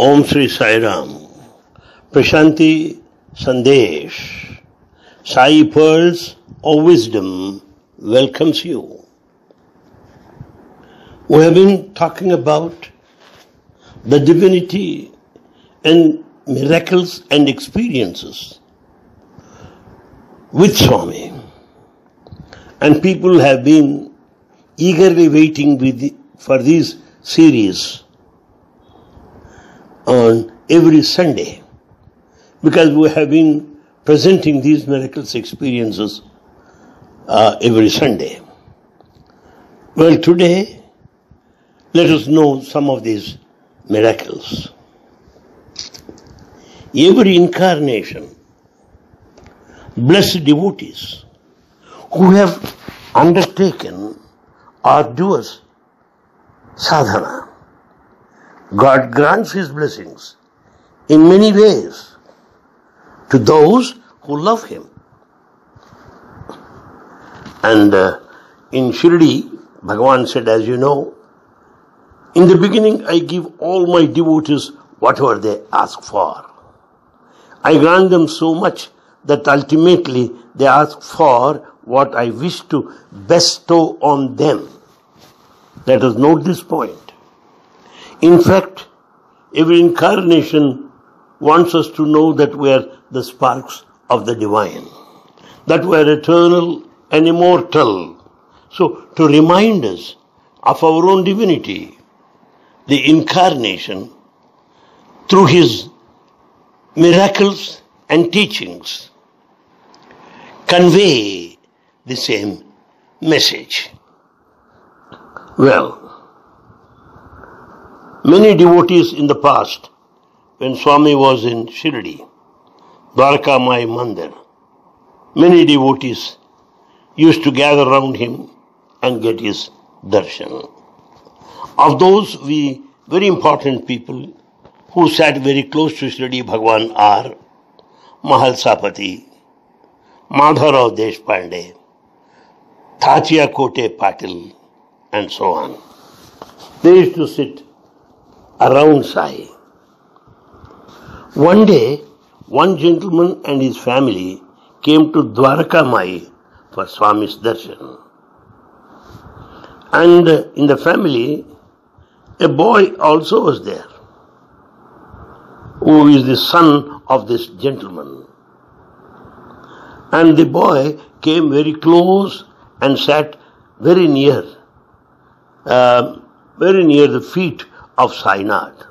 Om Shri Sai Ram Prashanti Sandesh Sai pearls of wisdom welcomes you we have been talking about the divinity and miracles and experiences with swami and people have been eagerly waiting with, for these series on every Sunday because we have been presenting these miracles experiences uh, every Sunday. Well, today, let us know some of these miracles. Every incarnation, blessed devotees who have undertaken arduous sadhana God grants His blessings in many ways to those who love Him. And uh, in Shirdi, Bhagavan said, as you know, in the beginning I give all my devotees whatever they ask for. I grant them so much that ultimately they ask for what I wish to bestow on them. Let us note this point. In fact, every incarnation wants us to know that we are the sparks of the divine, that we are eternal and immortal. So, to remind us of our own divinity, the incarnation, through his miracles and teachings, convey the same message. Well, Many devotees in the past, when Swami was in Shirdi, Dwarka Mai Mandir, many devotees used to gather around him and get his darshan. Of those, we very important people who sat very close to Shirdi Bhagwan are Mahalsapati, Madhavrao Deshpande, Tatya Kote Patil, and so on. They used to sit around Sai. One day, one gentleman and his family came to Dwarka Mai for Swami's darshan. And in the family, a boy also was there, who is the son of this gentleman. And the boy came very close and sat very near, uh, very near the feet of Sainath.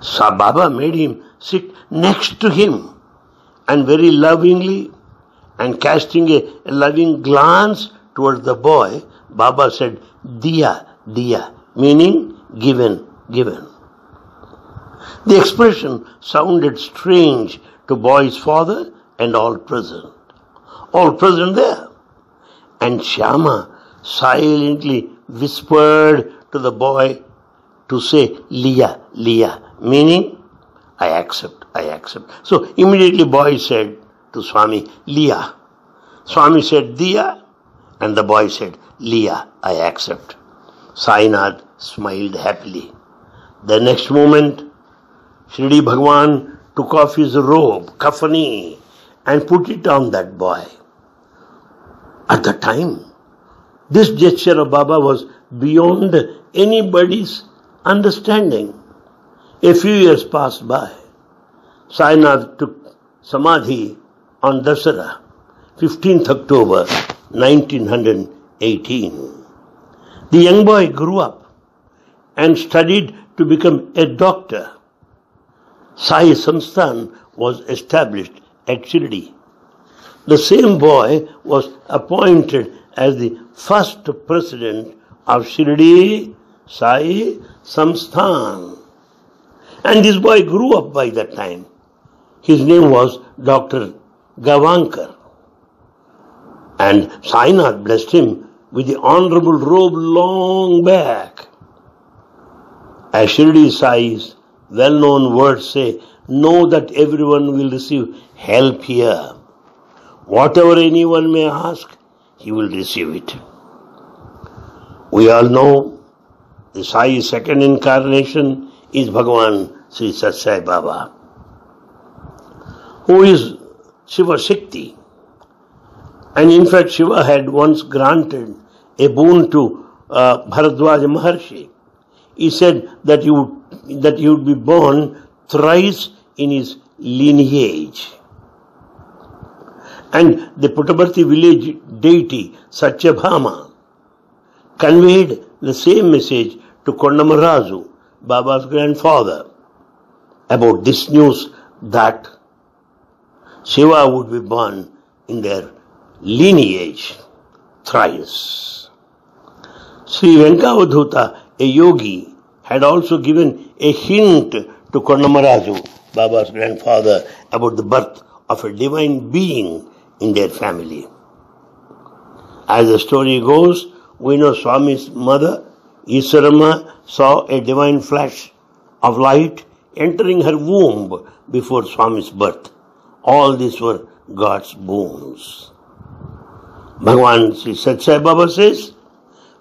Sai Baba made him sit next to him and very lovingly and casting a, loving glance towards the boy, Baba said, Diya, Diya, meaning given, given. The expression sounded strange to boy's father and all present. All present there. And Shama silently whispered to the boy, to say Liya, Liya, meaning I accept, I accept. So immediately boy said to Swami, Liya. Swami said Diya, and the boy said, Liya, I accept. Sainath smiled happily. The next moment, Shirdi Bhagwan took off his robe, kafani, and put it on that boy. At the time, this gesture of Baba was beyond anybody's understanding. A few years passed by. Sainath took Samadhi on Dasara, 15th October 1918. The young boy grew up and studied to become a doctor. Sai Samsthan was established at Shirdi. The same boy was appointed as the first president of Shirdi Sai Samsthan. And this boy grew up by that time. His name was Dr. Gavankar. And Sainath blessed him with the honorable robe long back. As Shirdi Sai's well-known words say, know that everyone will receive help here. Whatever anyone may ask, he will receive it. We all know the Sai's second incarnation is Bhagavan Sri Sathya Sai Baba, who is Shiva Shakti. And in fact, Shiva had once granted a boon to uh, Bharadwaja Maharshi. He said that he, would, that he would be born thrice in his lineage. And the Puttaparthi village deity Satyabhama conveyed the same message to Kondamaraju, Baba's grandfather, about this news that Shiva would be born in their lineage thrice. Sri Venkavadhuta, a yogi, had also given a hint to Kondamaraju, Baba's grandfather, about the birth of a divine being in their family. As the story goes, we know Swami's mother, Easwaramma, saw a divine flash of light entering her womb before Swami's birth. All these were God's boons. Bhagavan Sri Sathya Sai Baba says,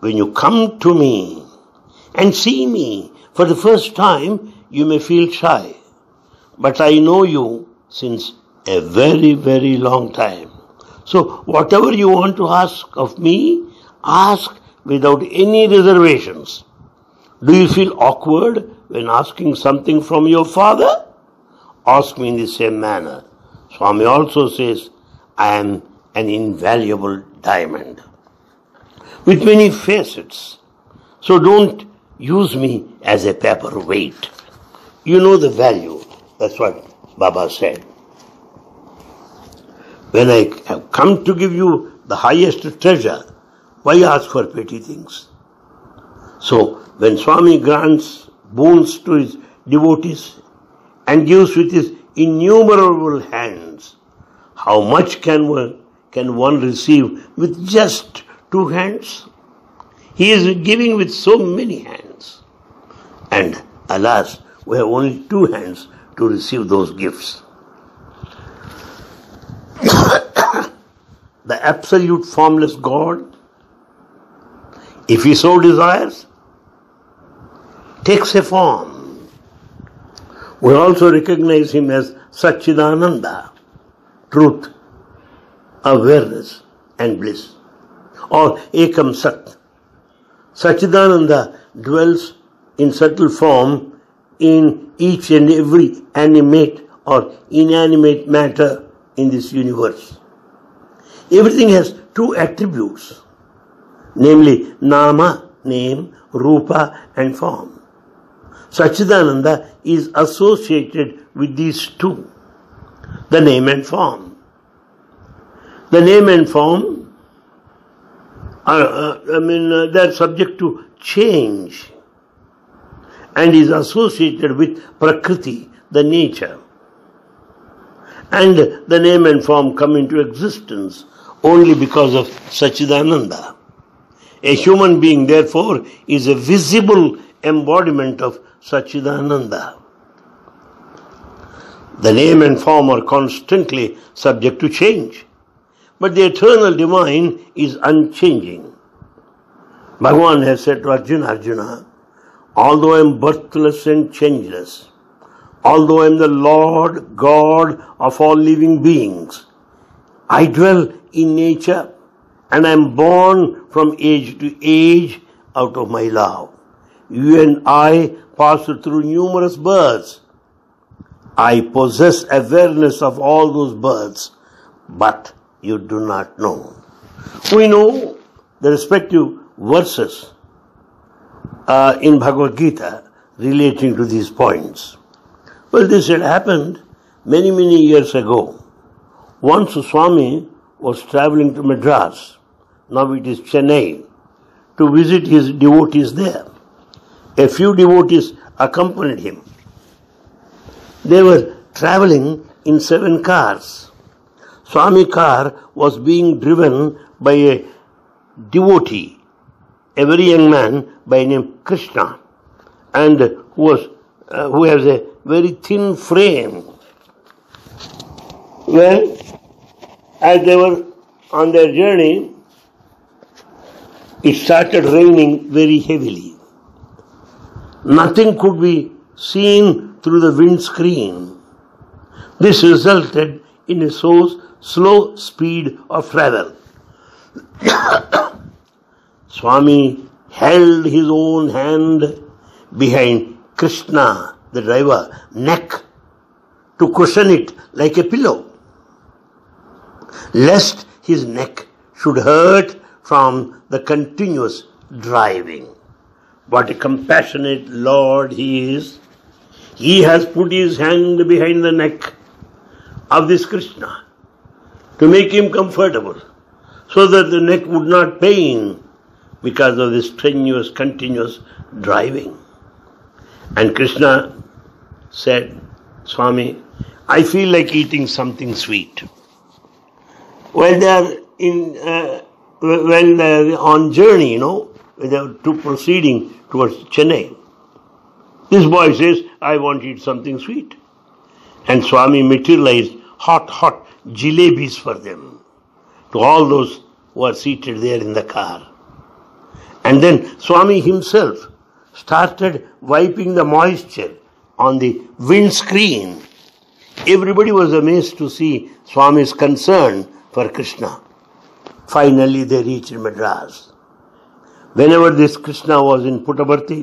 when you come to me and see me for the first time, you may feel shy. But I know you since a very, very long time. So whatever you want to ask of me, ask without any reservations. Do you feel awkward when asking something from your father? Ask me in the same manner. Swami also says, I am an invaluable diamond with many facets. So don't use me as a paperweight. You know the value. That's what Baba said. When I have come to give you the highest treasure, why ask for petty things? So, when Swami grants boons to his devotees and gives with his innumerable hands, how much can one, can one receive with just two hands? He is giving with so many hands. And alas, we have only two hands to receive those gifts. the absolute formless God, if he so desires, takes a form. We also recognize him as Satchidananda, truth, awareness, and bliss, or Ekam Sat. Satchidananda dwells in subtle form in each and every animate or inanimate matter in this universe. Everything has two attributes, namely Nama, name, Rupa, and form. Sachidananda is associated with these two, the name and form. The name and form are, uh, I mean, uh, they are subject to change and is associated with Prakriti, the nature and the name and form come into existence only because of Sachidananda. A human being, therefore, is a visible embodiment of Sachidananda. The name and form are constantly subject to change, but the eternal divine is unchanging. Bhagavan has said to Arjuna, Arjuna, although I am birthless and changeless, although I am the Lord God of all living beings. I dwell in nature and I am born from age to age out of my love. You and I pass through numerous births. I possess awareness of all those births, but you do not know. We know the respective verses uh, in Bhagavad Gita relating to these points. Well, this had happened many, many years ago. Once Swami was traveling to Madras, now it is Chennai, to visit his devotees there. A few devotees accompanied him. They were traveling in seven cars. Swami car was being driven by a devotee, a very young man by name Krishna, and who was uh, who has a very thin frame. Well, as they were on their journey, it started raining very heavily. Nothing could be seen through the windscreen. This resulted in a so slow speed of travel. Swami held his own hand behind Krishna, the driver, neck to cushion it like a pillow, lest his neck should hurt from the continuous driving. What a compassionate Lord He is. He has put His hand behind the neck of this Krishna to make him comfortable so that the neck would not pain because of this strenuous, continuous driving. And Krishna said, Swami, I feel like eating something sweet. When they are in, uh, when they are on journey, you know, to proceeding towards Chennai, this boy says, I want to eat something sweet. And Swami materialized hot, hot jalebis for them, to all those who are seated there in the car. And then Swami himself started wiping the moisture on the windscreen. Everybody was amazed to see Swami's concern for Krishna. Finally, they reached Madras. Whenever this Krishna was in Puttaparthi,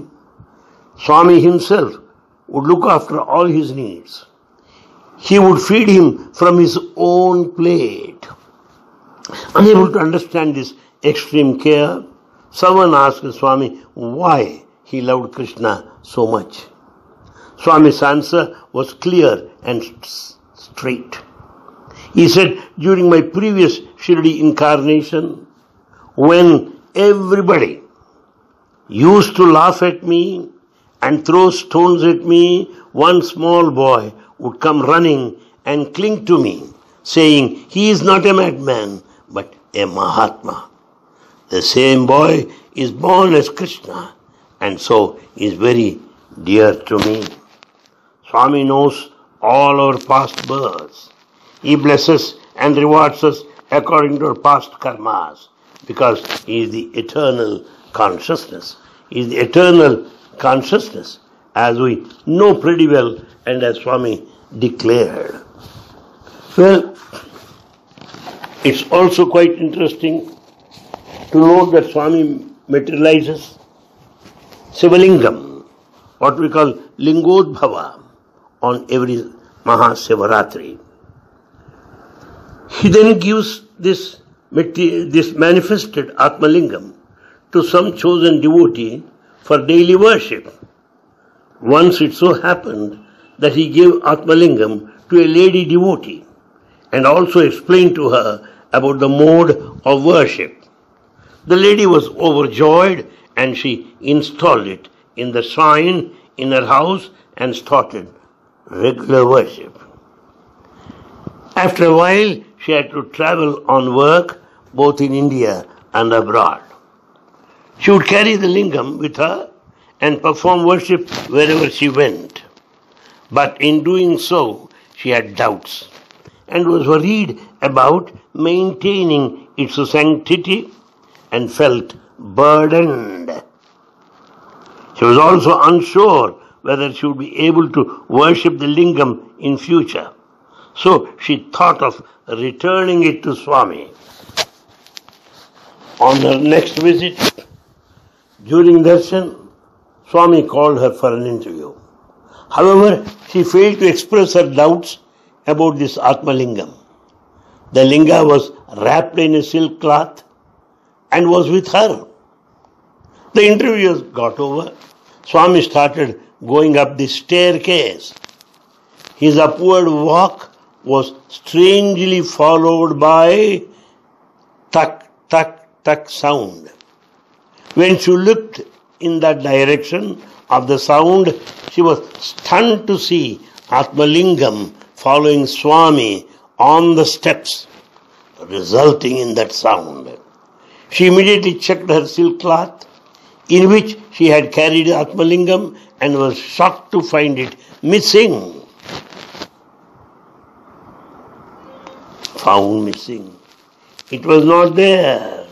Swami himself would look after all his needs. He would feed him from his own plate. Unable to understand this extreme care, someone asked Swami why he loved Krishna so much. Swami's answer was clear and straight. He said, during my previous Shirdi incarnation, when everybody used to laugh at me and throw stones at me, one small boy would come running and cling to me, saying, He is not a madman, but a Mahatma. The same boy is born as Krishna and so is very dear to me. Swami knows all our past births. He blesses and rewards us according to our past karmas because He is the eternal consciousness. He is the eternal consciousness as we know pretty well and as Swami declared. Well, it's also quite interesting to note that Swami materializes Sivalingam, what we call Lingodbhava, on every Mahasivaratri. He then gives this, this manifested Atmalingam to some chosen devotee for daily worship. Once it so happened that he gave Atmalingam to a lady devotee and also explained to her about the mode of worship. The lady was overjoyed and she installed it in the shrine in her house and started regular worship. After a while, she had to travel on work both in India and abroad. She would carry the lingam with her and perform worship wherever she went. But in doing so, she had doubts and was worried about maintaining its sanctity and felt burdened. She was also unsure whether she would be able to worship the lingam in future. So she thought of returning it to Swami. On her next visit, during darshan, Swami called her for an interview. However, she failed to express her doubts about this Atmalingam. The linga was wrapped in a silk cloth and was with her. The interviewers got over. Swami started going up the staircase. His upward walk was strangely followed by tuck, tuck, tuck sound. When she looked in that direction of the sound, she was stunned to see Atmalingam following Swami on the steps, resulting in that sound. She immediately checked her silk cloth, in which she had carried Atmalingam, and was shocked to find it missing. Found missing. It was not there.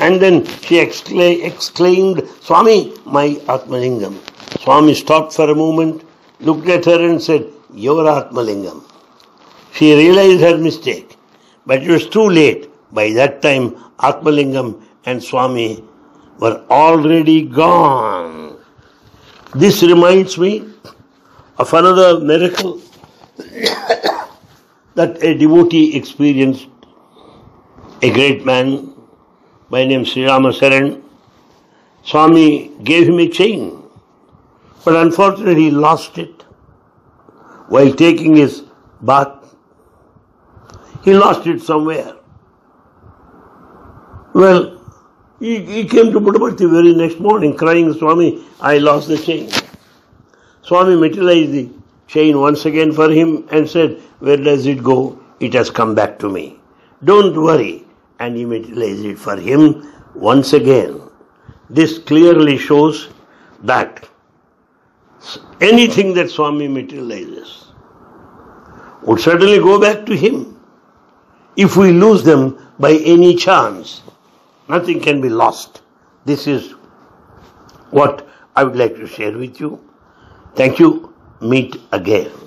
And then she exclaimed, Swami, my Atmalingam. Swami stopped for a moment, looked at her and said, Your Atmalingam. She realized her mistake, but it was too late. By that time, Atmalingam and Swami were already gone. This reminds me of another miracle that a devotee experienced. A great man by name Sri Ramasaran, Swami gave him a chain, but unfortunately he lost it while taking his bath. He lost it somewhere. Well, he, he came to Puttaparthi the very next morning crying, Swami, I lost the chain. Swami materialized the chain once again for him and said, Where does it go? It has come back to me. Don't worry. And he materialized it for him once again. This clearly shows that anything that Swami materializes would certainly go back to him. If we lose them by any chance, nothing can be lost. This is what I would like to share with you. Thank you. Meet again.